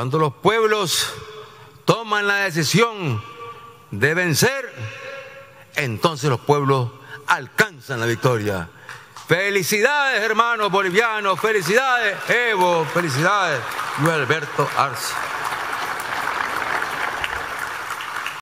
Cuando los pueblos toman la decisión de vencer, entonces los pueblos alcanzan la victoria. Felicidades, hermanos bolivianos, felicidades, Evo, felicidades, Luis Alberto Arce.